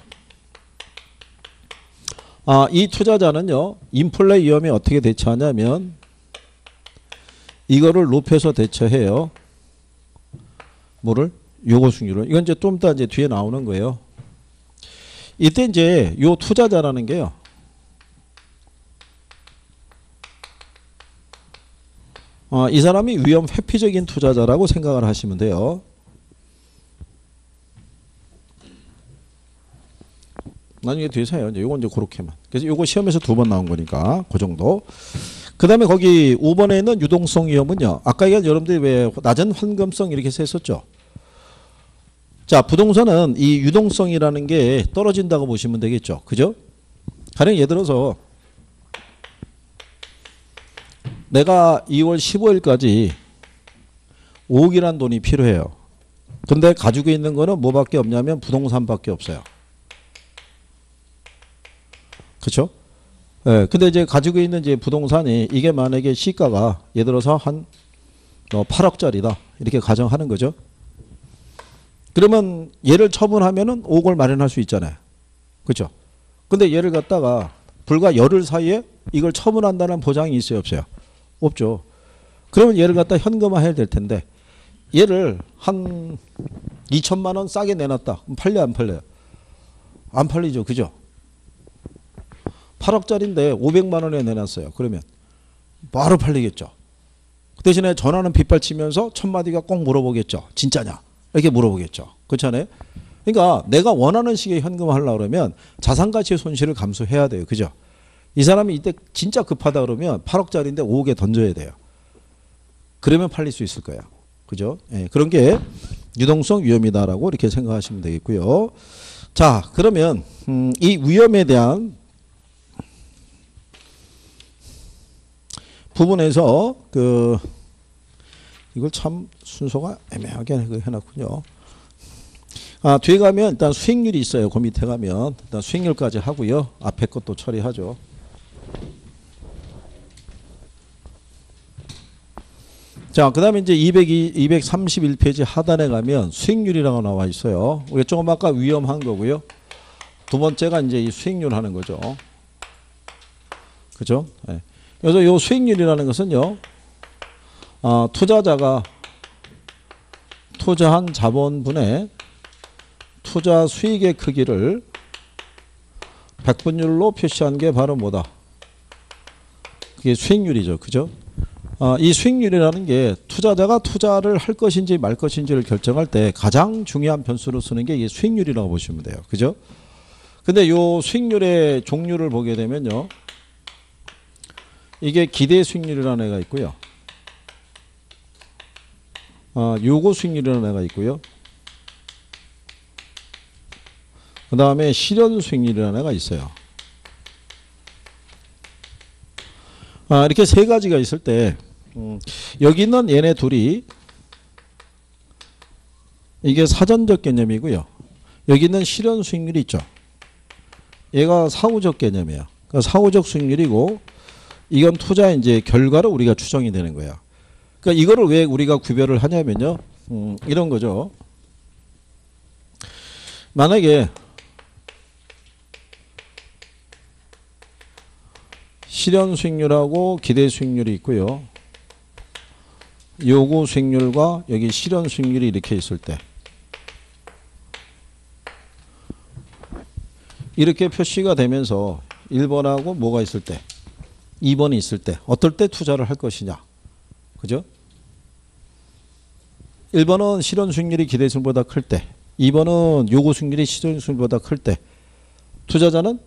아, 이 투자자는요, 인플레 위험에 어떻게 대처하냐면, 이거를 높여서 대처해요. 뭐를? 요거 승률을. 이건 이제 좀 이따 이제 뒤에 나오는 거예요. 이때 이제 요 투자자라는 게요. 어, 이 사람이 위험 회피적인 투자자라고 생각을 하시면 돼요. 나중에 뒤에서 해요. 이제 요건 이제 그렇게만. 그래서 요거 시험에서 두 번 나온 거니까 그 정도. 그 다음에 거기 5번에 있는 유동성 위험은요. 아까 얘기한 여러분들이 왜 낮은 환금성 이렇게 했었죠. 자, 부동산은 이 유동성이라는 게 떨어진다고 보시면 되겠죠. 그죠? 가령 예를 들어서 내가 2월 15일까지 5억이라는 돈이 필요해요. 근데 가지고 있는 거는 뭐밖에 없냐면 부동산밖에 없어요. 그렇죠? 예. 근데 이제 가지고 있는 이제 부동산이 이게 만약에 시가가 예를 들어서 한 8억짜리다. 어, 이렇게 가정하는 거죠. 그러면 얘를 처분하면은 5억을 마련할 수 있잖아요. 그렇죠? 근데 얘를 갖다가 불과 열흘 사이에 이걸 처분한다는 보장이 있어요, 없어요? 없죠. 그러면 얘를 갖다 현금화해야 될 텐데 얘를 한 2천만 원 싸게 내놨다. 그럼 팔려 안 팔려요? 안 팔리죠. 그죠? 8억짜리인데 500만 원에 내놨어요. 그러면 바로 팔리겠죠. 그 대신에 전화는 빗발치면서 첫 마디가 꼭 물어보겠죠. 진짜냐? 이렇게 물어보겠죠. 그렇잖아요. 그러니까 내가 원하는 식의 현금화하려고 그러면 자산 가치의 손실을 감수해야 돼요. 그죠? 이 사람이 이때 진짜 급하다 그러면 8억짜리인데 5억에 던져야 돼요. 그러면 팔릴 수 있을 거야. 그죠? 예, 그런 게 유동성 위험이다라고 이렇게 생각하시면 되겠고요. 자, 그러면 음, 이 위험에 대한 부분에서 그 이걸 참 순서가 애매하게 해놨군요. 아, 뒤에 가면 일단 수익률이 있어요. 그 밑에 가면 일단 수익률까지 하고요. 앞에 것도 처리하죠. 자, 그 다음에 이제 202, 231페이지 하단에 가면 수익률이라고 나와 있어요. 우리 조금 아까 위험한 거고요. 두 번째가 이제 이 수익률 하는 거죠. 그죠? 네. 그래서 이 수익률이라는 것은요, 어, 투자자가 투자한 자본분의 투자 수익의 크기를 백분율로 표시한 게 바로 뭐다? 그게 수익률이죠. 그죠? 어, 이 수익률이라는 게 투자자가 투자를 할 것인지 말 것인지를 결정할 때 가장 중요한 변수로 쓰는 게 수익률이라고 보시면 돼요. 그죠? 근데 요 수익률의 종류를 보게 되면요. 이게 기대 수익률이라는 애가 있고요. 어, 요거 수익률이라는 애가 있고요. 그 다음에 실현 수익률이라는 애가 있어요. 아, 이렇게 세 가지가 있을 때 음, 여기 있는 얘네 둘이 이게 사전적 개념이고요. 여기 있는 실현 수익률이 있죠. 얘가 사후적 개념이에요. 그러니까 사후적 수익률이고 이건 투자 이제 결과로 우리가 추정이 되는 거야. 그러니까 이거를 왜 우리가 구별을 하냐면요. 음, 이런 거죠. 만약에 실현 수익률하고 기대 수익률이 있고요. 요구 수익률과 여기 실현 수익률이 이렇게 있을 때 이렇게 표시가 되면서 1번하고 뭐가 있을 때 2번이 있을 때 어떨 때 투자를 할 것이냐 그죠? 1번은 실현 수익률이 기대 수익률보다 클 때 2번은 요구 수익률이 실현 수익률보다 클 때 투자자는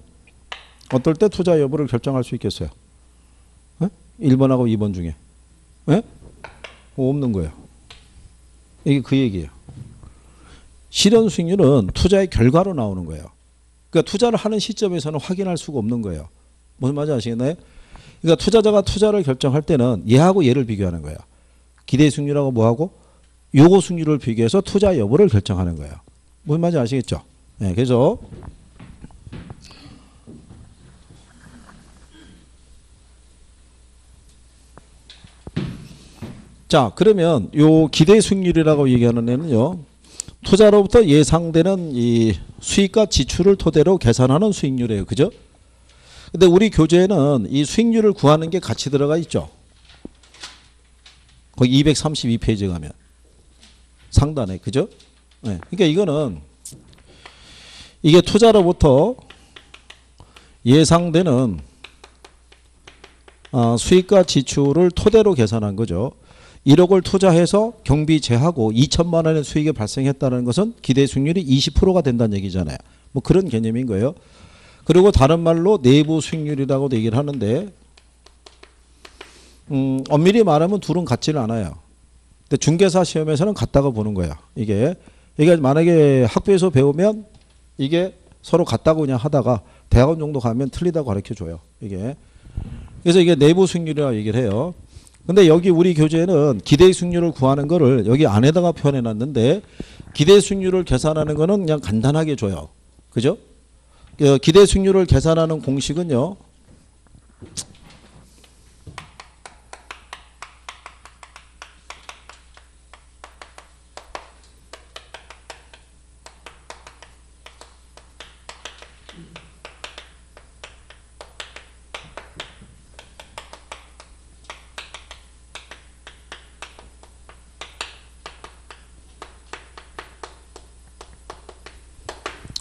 어떨 때 투자 여부를 결정할 수 있겠어요? 에? 1번하고 2번 중에 에? 없는 거예요. 이게 그 얘기예요. 실현 수익률은 투자의 결과로 나오는 거예요. 그러니까 투자를 하는 시점에서는 확인할 수가 없는 거예요. 무슨 말인지 아시겠나요? 그러니까 투자자가 투자를 결정할 때는 얘하고 얘를 비교하는 거예요. 기대 수익률하고 뭐하고 요구 수익률을 비교해서 투자 여부를 결정하는 거예요. 무슨 말인지 아시겠죠? 네, 그래서 자 그러면 요 기대 수익률이라고 얘기하는 애는요 투자로부터 예상되는 이 수익과 지출을 토대로 계산하는 수익률이에요. 그죠? 근데 우리 교재에는 이 수익률을 구하는 게 같이 들어가 있죠? 거기 232페이지 가면. 상단에. 그죠? 네. 그러니까 이거는 이게 투자로부터 예상되는 어, 수익과 지출을 토대로 계산한 거죠. 1억을 투자해서 경비 제하고 2천만 원의 수익이 발생했다는 것은 기대 수익률이 20%가 된다는 얘기잖아요. 뭐 그런 개념인 거예요. 그리고 다른 말로 내부 수익률이라고도 얘기를 하는데 음, 엄밀히 말하면 둘은 같지는 않아요. 근데 중개사 시험에서는 같다고 보는 거야. 이게 이게 만약에 학교에서 배우면 이게 서로 같다고 그냥 하다가 대학원 정도 가면 틀리다고 가르쳐 줘요. 이게 그래서 이게 내부 수익률이라고 얘기를 해요. 근데 여기 우리 교재에는 기대 수익률을 구하는 거를 여기 안에다가 표현해 놨는데 기대 수익률을 계산하는 거는 그냥 간단하게 줘요. 그죠? 그 기대 수익률을 계산하는 공식은요.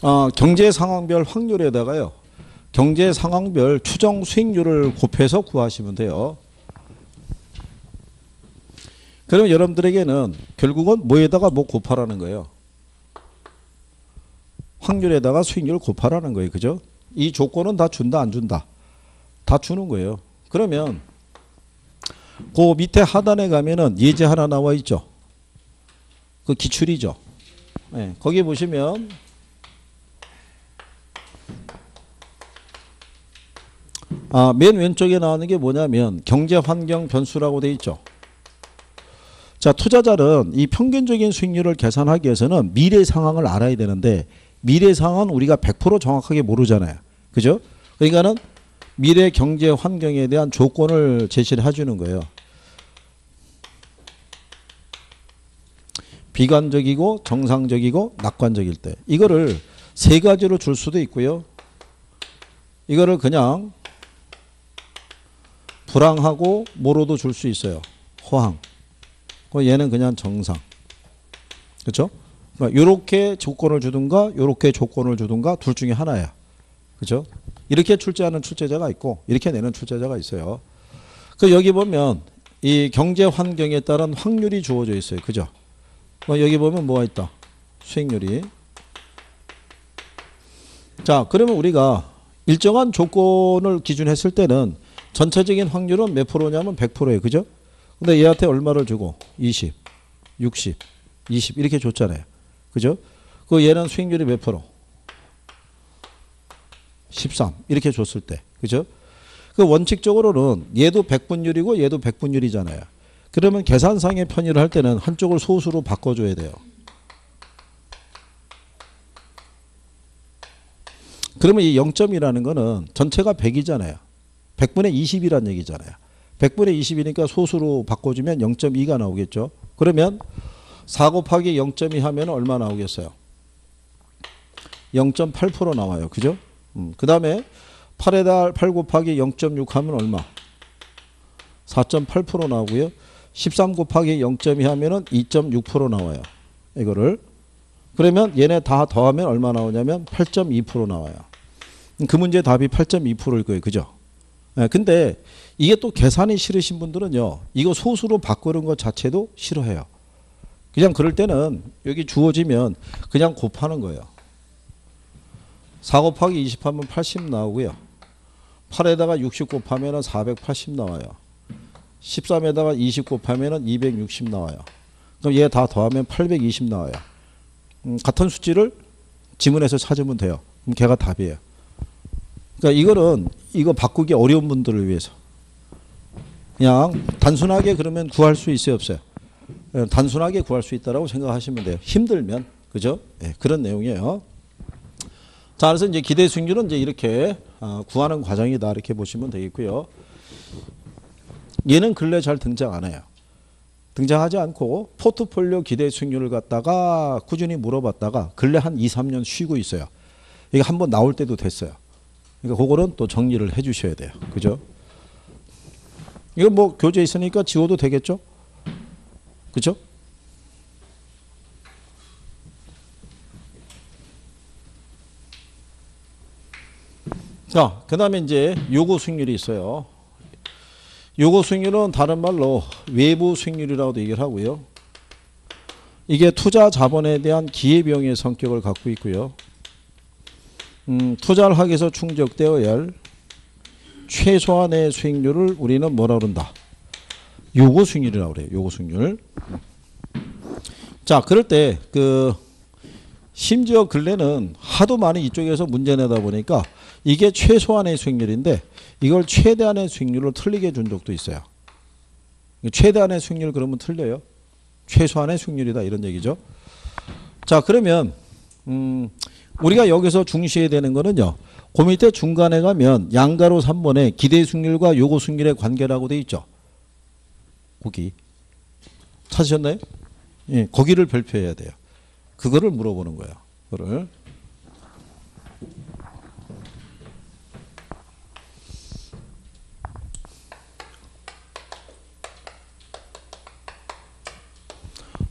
어, 경제 상황별 확률에다가요. 경제 상황별 추정 수익률을 곱해서 구하시면 돼요. 그러면 여러분들에게는 결국은 뭐에다가 뭐 곱하라는 거예요. 확률에다가 수익률 곱하라는 거예요. 그죠? 이 조건은 다 준다 안 준다. 다 주는 거예요. 그러면 그 밑에 하단에 가면은 예제 하나 나와 있죠. 그 기출이죠. 네, 거기 보시면 아, 맨 왼쪽에 나오는 게 뭐냐면 경제 환경 변수라고 돼 있죠. 자, 투자자는 이 평균적인 수익률을 계산하기 위해서는 미래 상황을 알아야 되는데 미래 상황은 우리가 100% 정확하게 모르잖아요. 그죠? 그러니까는 미래 경제 환경에 대한 조건을 제시를 해주는 거예요. 비관적이고 정상적이고 낙관적일 때 이거를 세 가지로 줄 수도 있고요. 이거를 그냥 불황하고 뭐로도 줄 수 있어요. 호황. 그 얘는 그냥 정상. 그렇죠? 그러니까 요렇게 조건을 주든가 요렇게 조건을 주든가 둘 중에 하나야. 그죠? 이렇게 출제하는 출제자가 있고 이렇게 내는 출제자가 있어요. 그 여기 보면 이 경제 환경에 따른 확률이 주어져 있어요. 그죠? 뭐 여기 보면 뭐가 있다? 수익률이. 자, 그러면 우리가 일정한 조건을 기준했을 때는 전체적인 확률은 몇 프로냐면 100%예요. 그죠? 근데 얘한테 얼마를 주고 20, 60, 20 이렇게 줬잖아요. 그죠? 그 얘는 수익률이 몇 프로? 13 이렇게 줬을 때. 그죠? 그 원칙적으로는 얘도 백분율이고 얘도 백분율이잖아요. 그러면 계산상의 편의를 할 때는 한쪽을 소수로 바꿔줘야 돼요. 그러면 이 0점이라는 거는 전체가 100이잖아요. 100분의 20이란 얘기잖아요. 100분의 20이니까 소수로 바꿔주면 0.2가 나오겠죠. 그러면 4 곱하기 0.2 하면 얼마 나오겠어요? 0.8% 나와요. 그죠? 음, 그 다음에 8에다 8 곱하기 0.6 하면 얼마? 4.8% 나오고요. 13 곱하기 0.2 하면은 2.6% 나와요. 이거를. 그러면 얘네 다 더하면 얼마 나오냐면 8.2% 나와요. 그 문제 답이 8.2%일 거예요. 그죠? 네, 근데 이게 또 계산이 싫으신 분들은요. 이거 소수로 바꾸는 것 자체도 싫어해요. 그냥 그럴 때는 여기 주어지면 그냥 곱하는 거예요. 4 곱하기 20 하면 80 나오고요. 8에다가 60 곱하면 480 나와요. 13에다가 20 곱하면 260 나와요. 그럼 얘 다 더하면 820 나와요. 음, 같은 수치를 지문에서 찾으면 돼요. 그럼 걔가 답이에요. 그러니까 이거는 이거 바꾸기 어려운 분들을 위해서 그냥 단순하게 그러면 구할 수 있어요 없어요? 예, 단순하게 구할 수 있다라고 생각하시면 돼요. 힘들면 그죠? 네, 그런 내용이에요. 자, 그래서 이제 기대 수익률은 이제 이렇게 아, 구하는 과정이다 이렇게 보시면 되겠고요. 얘는 근래 잘 등장 안 해요. 등장하지 않고 포트폴리오 기대 수익률을 갖다가 꾸준히 물어봤다가 근래 한 2, 3년 쉬고 있어요. 이게 한번 나올 때도 됐어요. 그러니까 그거는 또 정리를 해 주셔야 돼요. 그죠? 이거 뭐 교재 있으니까 지워도 되겠죠? 그죠? 자, 그 다음에 이제 요구 수익률이 있어요. 요구 수익률은 다른 말로 외부 수익률이라고도 얘기를 하고요. 이게 투자 자본에 대한 기회비용의 성격을 갖고 있고요. 음, 투자를 하기 위해서 충족되어야 할 최소한의 수익률을 우리는 뭐라 그런다? 요구 수익률이라고 그래요. 요구 수익률. 자, 그럴 때 그 심지어 근래는 하도 많이 이쪽에서 문제 내다 보니까 이게 최소한의 수익률인데 이걸 최대한의 수익률로 틀리게 준 적도 있어요. 최대한의 수익률 그러면 틀려요. 최소한의 수익률이다 이런 얘기죠. 자 그러면 음, 우리가 여기서 중시해야 되는 거는요. 그 밑에 중간에 가면 양가로 3번에 기대 수익률과 요구 수익률의 관계라고 돼 있죠. 거기 찾으셨나요? 예, 거기를 별표해야 돼요. 그거를 물어보는 거예요. 그거를.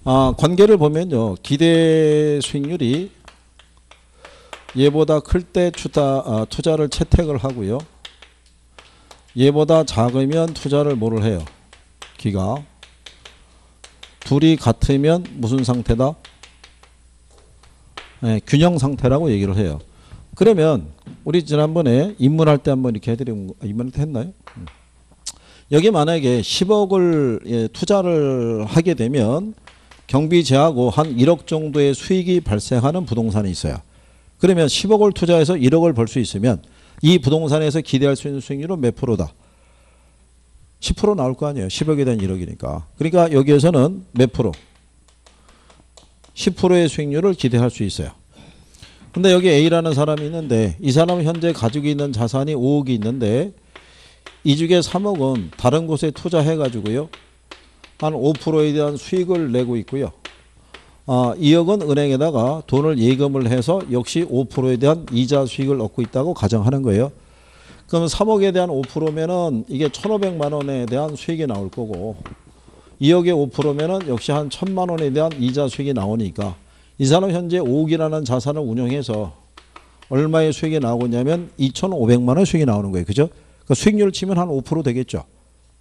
아, 관계를 보면요. 기대 수익률이 얘보다 클 때 투자, 아, 투자를 채택을 하고요. 얘보다 작으면 투자를 뭐를 해요? 기가. 둘이 같으면 무슨 상태다? 네, 균형 상태라고 얘기를 해요. 그러면 우리 지난번에 입문할 때 한번 이렇게 해드린 거, 입문할 때 했나요? 음. 여기 만약에 10억을 예, 투자를 하게 되면 경비 제하고 한 1억 정도의 수익이 발생하는 부동산이 있어요. 그러면 10억을 투자해서 1억을 벌 수 있으면 이 부동산에서 기대할 수 있는 수익률은 몇 프로다? 10% 나올 거 아니에요. 10억에 대한 1억이니까. 그러니까 여기에서는 몇 프로? 10%의 수익률을 기대할 수 있어요. 근데 여기 A라는 사람이 있는데 이 사람은 현재 가지고 있는 자산이 5억이 있는데 이 중에 3억은 다른 곳에 투자해 가지고요. 한 5%에 대한 수익을 내고 있고요. 아, 2억은 은행에다가 돈을 예금을 해서 역시 5%에 대한 이자 수익을 얻고 있다고 가정하는 거예요. 그러면 3억에 대한 5%면은 이게 1,500만 원에 대한 수익이 나올 거고 2억에 5%면은 역시 한 1,000만 원에 대한 이자 수익이 나오니까 이 사람 현재 5억이라는 자산을 운영해서 얼마의 수익이 나오냐면 2,500만 원 수익이 나오는 거예요. 그죠? 그 수익률을 치면 한 5% 되겠죠.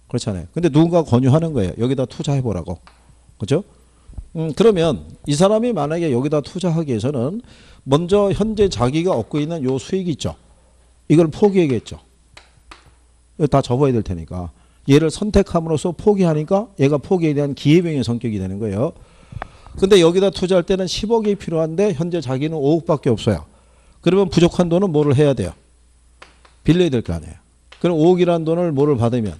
그렇잖아요. 근데 누군가 권유하는 거예요. 여기다 투자해 보라고. 그죠? 음, 그러면 이 사람이 만약에 여기다 투자하기 위해서는 먼저 현재 자기가 얻고 있는 요 수익이 있죠. 이걸 포기해야겠죠. 다 접어야 될 테니까. 얘를 선택함으로써 포기하니까 얘가 포기에 대한 기회병의 성격이 되는 거예요. 근데 여기다 투자할 때는 10억이 필요한데 현재 자기는 5억밖에 없어요. 그러면 부족한 돈은 뭐를 해야 돼요? 빌려야 될 거 아니에요. 그럼 5억이라는 돈을 뭐를 받으면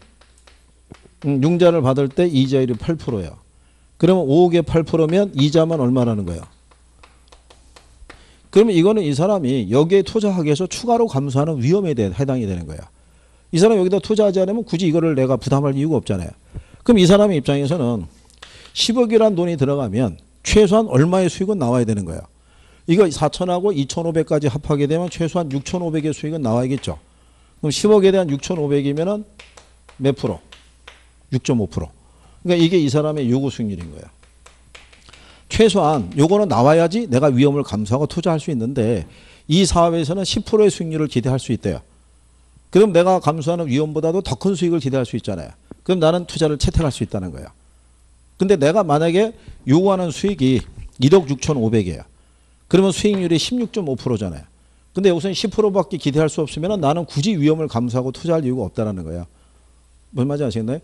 음, 융자를 받을 때 이자율이 8%예요. 그러면 5억에 8%면 이자만 얼마라는 거예요? 그러면 이거는 이 사람이 여기에 투자하기 위해서 추가로 감수하는 위험에 대해 해당이 되는 거예요. 이 사람 여기다 투자하지 않으면 굳이 이거를 내가 부담할 이유가 없잖아요. 그럼 이 사람의 입장에서는 10억이라는 돈이 들어가면 최소한 얼마의 수익은 나와야 되는 거예요. 이거 4천하고 2,500까지 합하게 되면 최소한 6,500의 수익은 나와야겠죠. 그럼 10억에 대한 6,500이면은 몇 프로? 6.5%. 그러니까 이게 이 사람의 요구 수익률인 거예요. 최소한 요거는 나와야지 내가 위험을 감수하고 투자할 수 있는데 이 사업에서는 10%의 수익률을 기대할 수 있대요. 그럼 내가 감수하는 위험보다도 더 큰 수익을 기대할 수 있잖아요. 그럼 나는 투자를 채택할 수 있다는 거예요. 근데 내가 만약에 요구하는 수익이 1억 6,500이에요. 그러면 수익률이 16.5%잖아요. 근데 여기서는 10%밖에 기대할 수 없으면 나는 굳이 위험을 감수하고 투자할 이유가 없다라는 거예요. 뭔 말인지 아시겠나요?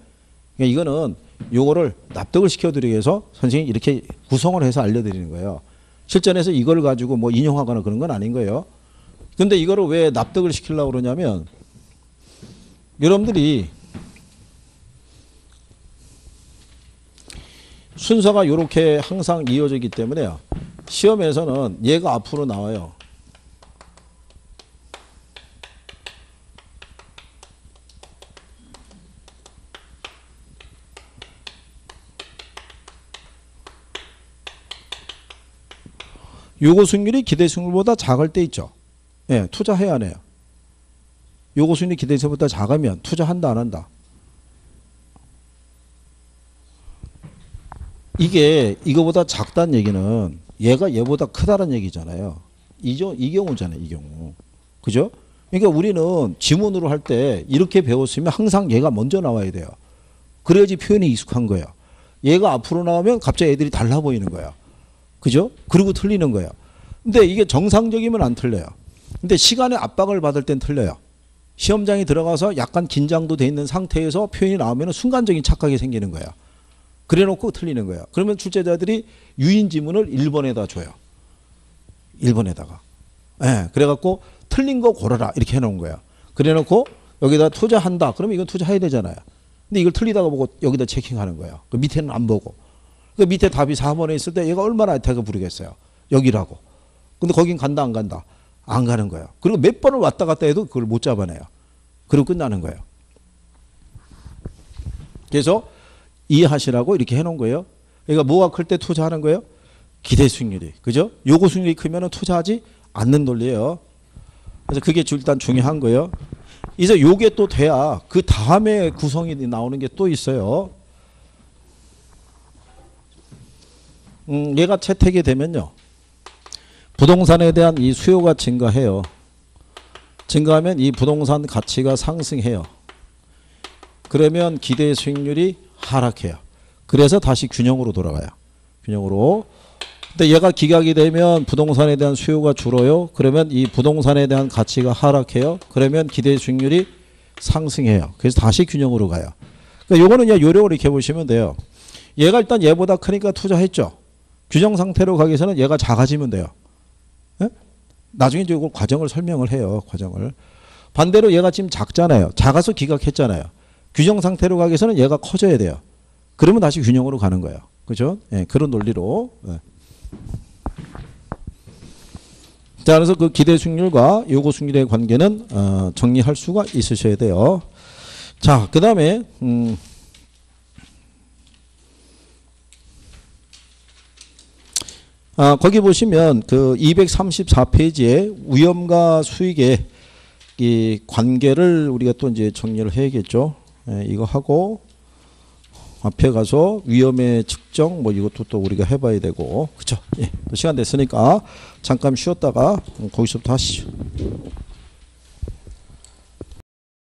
그러니까 이거는 요거를 납득을 시켜드리기 위해서 선생님이 이렇게 구성을 해서 알려드리는 거예요. 실전에서 이걸 가지고 뭐 인용하거나 그런 건 아닌 거예요. 근데 이거를 왜 납득을 시키려고 그러냐면 여러분들이 순서가 이렇게 항상 이어지기 때문에요. 시험에서는 얘가 앞으로 나와요. 요거 수익률이 기대 수익률보다 작을 때 있죠. 예, 투자해야 해요. 요거 수익률이 기대 수익률보다 작으면 투자한다 안 한다. 이게 이거보다 작다는 얘기는 얘가 얘보다 크다는 얘기잖아요. 이죠 이 경우잖아요. 이 경우. 그죠? 그러니까 우리는 지문으로 할 때 이렇게 배웠으면 항상 얘가 먼저 나와야 돼요. 그래야지 표현이 익숙한 거예요. 얘가 앞으로 나오면 갑자기 애들이 달라 보이는 거예요. 그죠? 그리고 틀리는 거예요. 근데 이게 정상적이면 안 틀려요. 근데 시간의 압박을 받을 땐 틀려요. 시험장에 들어가서 약간 긴장도 돼 있는 상태에서 표현이 나오면 순간적인 착각이 생기는 거예요. 그래 놓고 틀리는 거예요. 그러면 출제자들이 유인 지문을 1번에다 줘요. 1번에다가. 예. 네, 그래 갖고 틀린 거 고르라. 이렇게 해 놓은 거예요. 그래 놓고 여기다 투자한다. 그러면 이건 투자해야 되잖아요. 근데 이걸 틀리다가 보고 여기다 체킹하는 거예요. 그 밑에는 안 보고. 그 밑에 답이 4번에 있을 때 얘가 얼마나 애타게 부르겠어요. 여기라고. 근데 거긴 간다 안 간다. 안 가는 거예요. 그리고 몇 번을 왔다 갔다 해도 그걸 못 잡아내요. 그리고 끝나는 거예요. 그래서 이해하시라고 이렇게 해놓은 거예요. 그러니까 뭐가 클 때 투자하는 거예요? 기대 수익률이. 그죠? 요거 수익률이 크면 투자하지 않는 논리예요. 그래서 그게 일단 중요한 거예요. 이제 요게 또 돼야 그 다음에 구성이 나오는 게 또 있어요. 음, 얘가 채택이 되면요. 부동산에 대한 이 수요가 증가해요. 증가하면 이 부동산 가치가 상승해요. 그러면 기대 수익률이 하락해요. 그래서 다시 균형으로 돌아가요. 균형으로. 근데 얘가 기각이 되면 부동산에 대한 수요가 줄어요. 그러면 이 부동산에 대한 가치가 하락해요. 그러면 기대 수익률이 상승해요. 그래서 다시 균형으로 가요. 그러니까 요거는 요령을 이렇게 보시면 돼요. 얘가 일단 얘보다 크니까 투자했죠. 규정 상태로 가기 위해서는 얘가 작아지면 돼요. 예? 나중에 이제 이걸 과정을 설명을 해요. 과정을. 반대로 얘가 지금 작잖아요. 작아서 기각했잖아요. 규정 상태로 가기 위해서는 얘가 커져야 돼요. 그러면 다시 균형으로 가는 거예요. 그죠? 예, 그런 논리로. 예. 자, 그래서 그 기대 수익률과 요구 수익률의 관계는 어, 정리할 수가 있으셔야 돼요. 자, 그 다음에 음, 아, 거기 보시면 그 234페이지에 위험과 수익의 이 관계를 우리가 또 이제 정리를 해야겠죠. 예, 이거 하고 앞에 가서 위험의 측정 뭐 이것도 또 우리가 해봐야 되고 그죠? 예, 또 시간 됐으니까 잠깐 쉬었다가 거기서부터 하시죠.